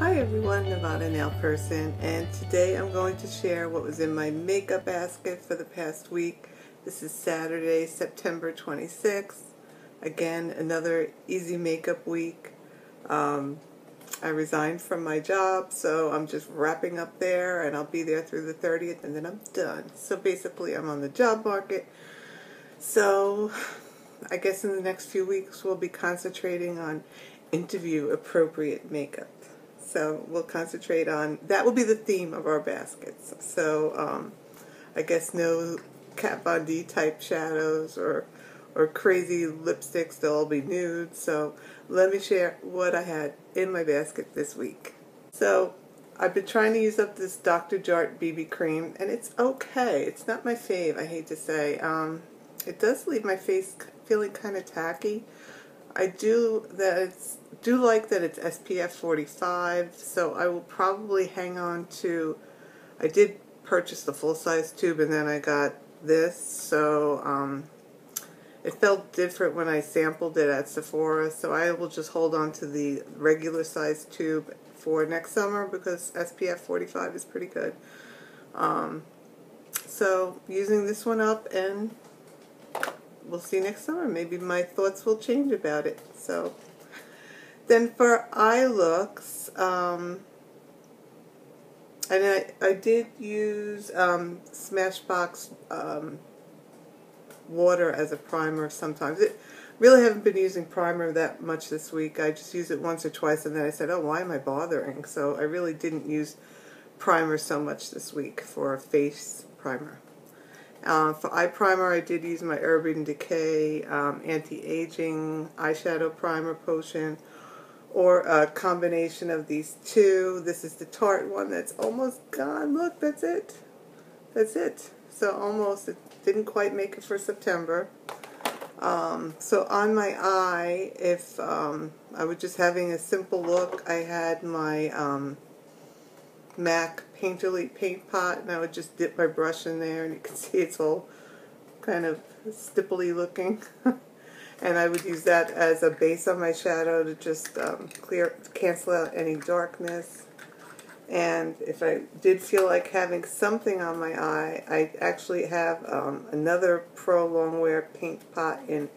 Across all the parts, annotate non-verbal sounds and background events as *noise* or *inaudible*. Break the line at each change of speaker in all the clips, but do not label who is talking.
Hi everyone, Nevada Nail Person, and today I'm going to share what was in my makeup basket for the past week. This is Saturday, September 26th. Again, another easy makeup week. Um, I resigned from my job, so I'm just wrapping up there, and I'll be there through the 30th, and then I'm done. So basically, I'm on the job market. So I guess in the next few weeks, we'll be concentrating on interview appropriate makeup. So we'll concentrate on that. Will be the theme of our baskets. So um, I guess no Kat Von D type shadows or or crazy lipsticks. They'll all be nude. So let me share what I had in my basket this week. So I've been trying to use up this Dr. Jart BB cream, and it's okay. It's not my fave. I hate to say. Um, it does leave my face feeling kind of tacky. I do that it's do like that it's SPF 45, so I will probably hang on to. I did purchase the full size tube, and then I got this, so um, it felt different when I sampled it at Sephora. So I will just hold on to the regular size tube for next summer because SPF 45 is pretty good. Um, so using this one up and we'll see next summer. Maybe my thoughts will change about it. So then for eye looks, um, and I, I did use um, Smashbox um, water as a primer sometimes. It really haven't been using primer that much this week. I just use it once or twice and then I said, oh, why am I bothering? So I really didn't use primer so much this week for a face primer. Uh, for eye primer, I did use my Urban Decay um, Anti-Aging Eyeshadow Primer Potion, or a combination of these two. This is the Tarte one that's almost gone. Look, that's it. That's it. So almost, it didn't quite make it for September. Um, so on my eye, if um, I was just having a simple look, I had my um, MAC Painterly paint pot and I would just dip my brush in there and you can *laughs* see it's all kind of stipply looking. *laughs* and I would use that as a base on my shadow to just um, clear, cancel out any darkness. And if I did feel like having something on my eye, I actually have um, another Pro Longwear paint pot in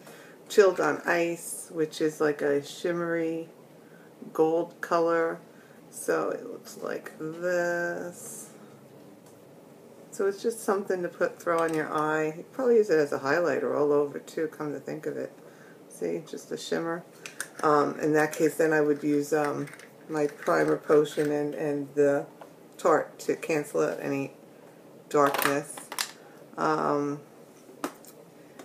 Chilled on Ice, which is like a shimmery gold color. So it looks like this. So it's just something to put throw on your eye. You probably use it as a highlighter all over too, come to think of it. See, just a shimmer. Um, in that case, then I would use um, my primer potion and, and the Tarte to cancel out any darkness. Um,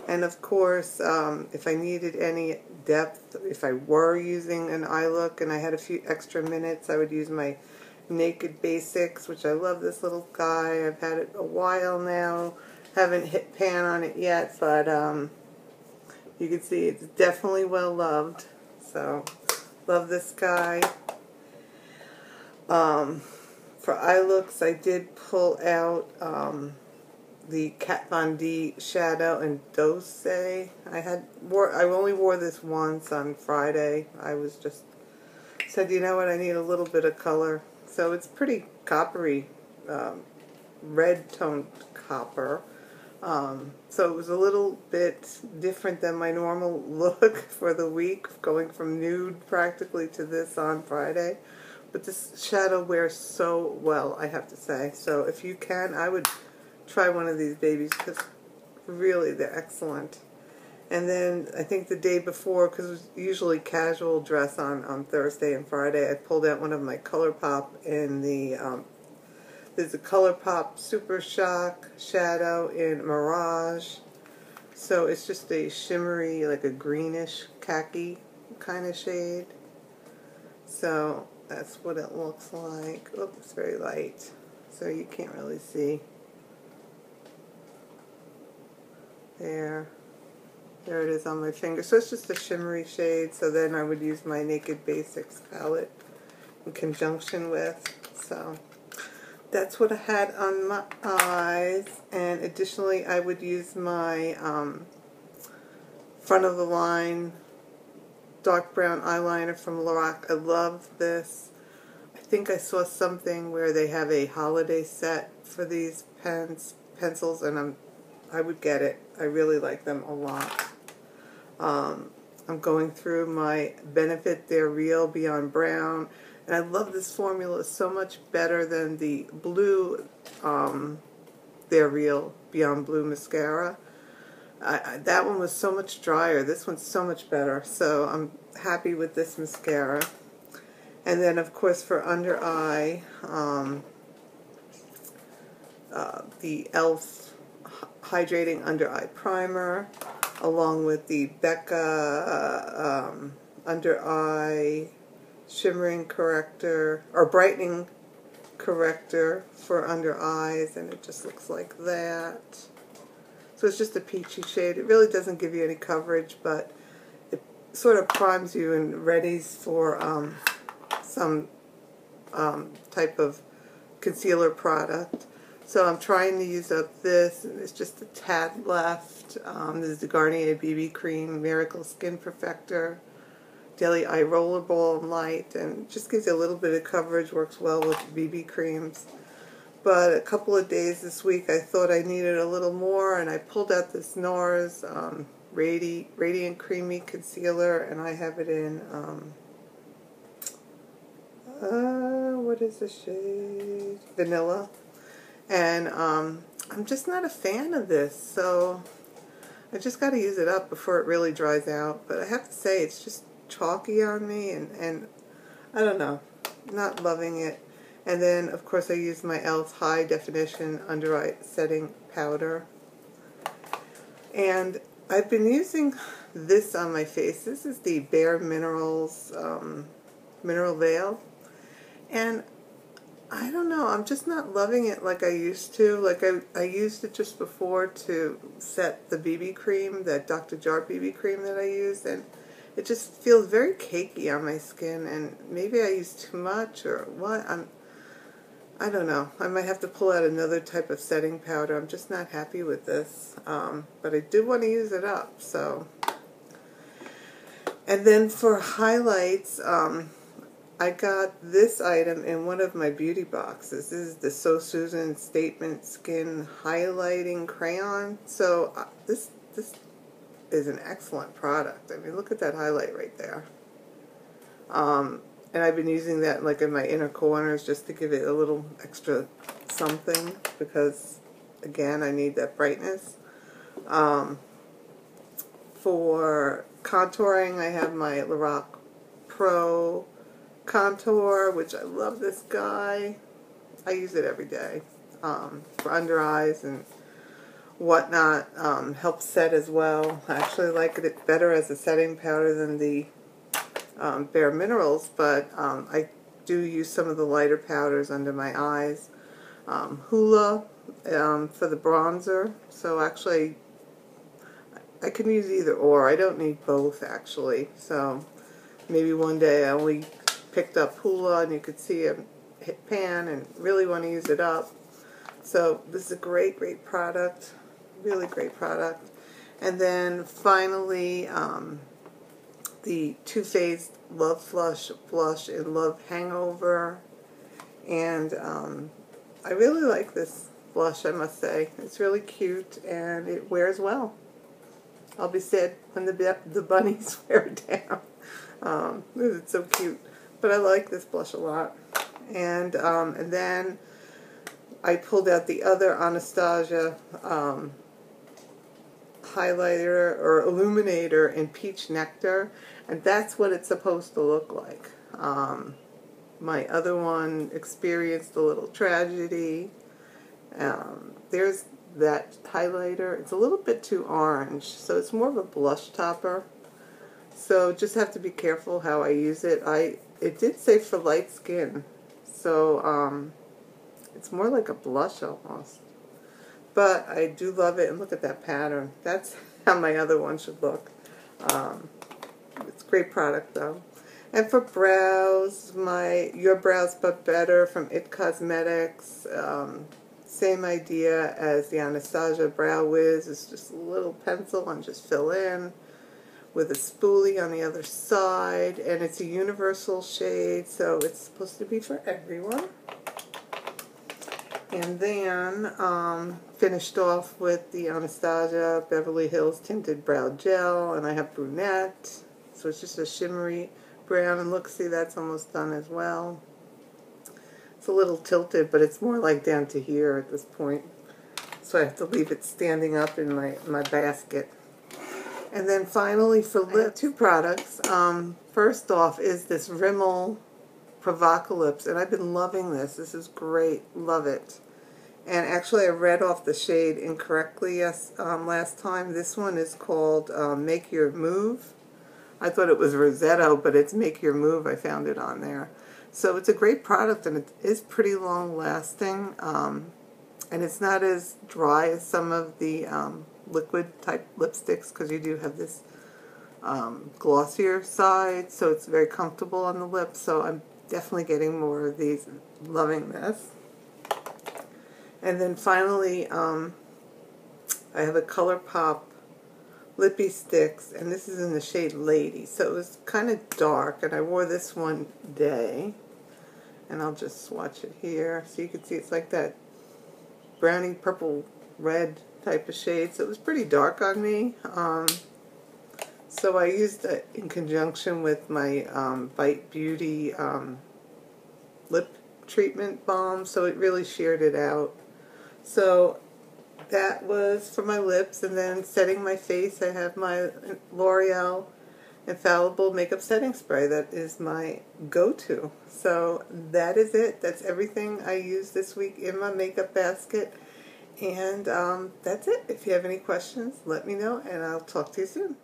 and of course, um, if I needed any depth, if I were using an eye look and I had a few extra minutes, I would use my Naked Basics, which I love this little guy. I've had it a while now. Haven't hit pan on it yet, but um, you can see it's definitely well loved. So, love this guy. Um, for eye looks, I did pull out um, the Kat Von D Shadow and Dose. I had wore I only wore this once on Friday. I was just said, you know what, I need a little bit of color. So it's pretty coppery, um, red toned copper. Um, so it was a little bit different than my normal *laughs* look for the week, going from nude practically to this on Friday. But this shadow wears so well, I have to say. So if you can, I would try one of these babies because really they're excellent. And then I think the day before, because it was usually casual dress on, on Thursday and Friday, I pulled out one of my ColourPop in the, um, there's a ColourPop Super Shock Shadow in Mirage. So it's just a shimmery, like a greenish khaki kind of shade. So that's what it looks like. Oops, it's very light, so you can't really see. There. There it is on my finger. So it's just a shimmery shade. So then I would use my Naked Basics palette in conjunction with. So that's what I had on my eyes. And additionally, I would use my um, front of the line dark brown eyeliner from Lorac. I love this. I think I saw something where they have a holiday set for these pens pencils, and I'm I would get it. I really like them a lot. Um, I'm going through my Benefit They're Real Beyond Brown, and I love this formula so much better than the blue um, They're Real Beyond Blue mascara. I, I, that one was so much drier. This one's so much better. So I'm happy with this mascara. And then, of course, for under eye, um, uh, the e.l.f. Hydrating Under Eye Primer, along with the Becca um, Under Eye Shimmering Corrector, or Brightening Corrector for under eyes, and it just looks like that. So it's just a peachy shade. It really doesn't give you any coverage, but it sort of primes you and readies for um, some um, type of concealer product. So I'm trying to use up this, and there's just a tad left. Um, this is the Garnier BB Cream Miracle Skin Perfector Daily Eye Roller Rollerball Light, and just gives you a little bit of coverage, works well with BB creams. But a couple of days this week, I thought I needed a little more, and I pulled out this NARS um, Radi Radiant Creamy Concealer, and I have it in um, uh, what is the shade? Vanilla. And um, I'm just not a fan of this, so I just got to use it up before it really dries out. But I have to say, it's just chalky on me, and, and I don't know, not loving it. And then, of course, I use my e.l.f. High Definition Under Eye Setting Powder. And I've been using this on my face. This is the Bare Minerals um, Mineral Veil. And I don't know, I'm just not loving it like I used to. Like I, I used it just before to set the BB cream, that Dr. Jart BB cream that I used, and it just feels very cakey on my skin, and maybe I use too much or what. I'm, I don't know. I might have to pull out another type of setting powder. I'm just not happy with this, um, but I do want to use it up, so. And then for highlights, um, I got this item in one of my beauty boxes. This is the So Susan Statement Skin Highlighting Crayon. So uh, this this is an excellent product. I mean, look at that highlight right there. Um, and I've been using that like in my inner corners just to give it a little extra something because, again, I need that brightness. Um, for contouring, I have my Lorac Pro contour, which I love this guy. I use it every day um, for under eyes and whatnot. Um, helps set as well. I actually like it better as a setting powder than the um, Bare Minerals, but um, I do use some of the lighter powders under my eyes. Um, Hoola um, for the bronzer. So actually, I can use either or. I don't need both actually. So maybe one day I only picked up Hoola and you could see a hit pan and really want to use it up. So this is a great, great product. Really great product. And then finally, um, the Too Faced Love Flush Blush and Love Hangover. And um, I really like this blush, I must say. It's really cute and it wears well. I'll be sad when the, the bunnies *laughs* wear down. Um, it's so cute. But I like this blush a lot. And, um, and then I pulled out the other Anastasia um, highlighter or illuminator in Peach Nectar. And that's what it's supposed to look like. Um, my other one experienced a little tragedy. Um, there's that highlighter. It's a little bit too orange, so it's more of a blush topper. So just have to be careful how I use it. I It did say for light skin, so um, it's more like a blush almost. But I do love it, and look at that pattern. That's *laughs* how my other one should look. Um, it's great product though. And for brows, my Your Brows But Better from IT Cosmetics. Um, same idea as the Anastasia Brow Wiz. It's just a little pencil and just fill in with a spoolie on the other side and it's a universal shade so it's supposed to be for everyone. And then um, finished off with the Anastasia Beverly Hills Tinted Brow Gel and I have brunette. So it's just a shimmery brown and look see that's almost done as well. It's a little tilted but it's more like down to here at this point. So I have to leave it standing up in my, my basket and then finally for lip, two products. Um, first off is this Rimmel Provocalips, and I've been loving this. This is great. Love it. And actually, I read off the shade incorrectly yes um, last time. This one is called um, Make Your Move. I thought it was Rosetto, but it's Make Your Move. I found it on there. So it's a great product, and it is pretty long lasting. Um, and it's not as dry as some of the um, liquid type lipsticks because you do have this um, glossier side so it's very comfortable on the lips so I'm definitely getting more of these loving this. And then finally um, I have a ColourPop Lippie Stix and this is in the shade Lady so it was kind of dark and I wore this one day and I'll just swatch it here so you can see it's like that brownie purple red type of shades. it was pretty dark on me. Um, so I used it in conjunction with my um, Bite Beauty um, lip treatment balm, so it really sheared it out. So that was for my lips, and then setting my face, I have my L'Oreal Infallible Makeup Setting Spray. That is my go-to. So that is it. That's everything I used this week in my makeup basket. And um, that's it. If you have any questions, let me know, and I'll talk to you soon.